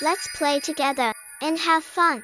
Let's play together and have fun.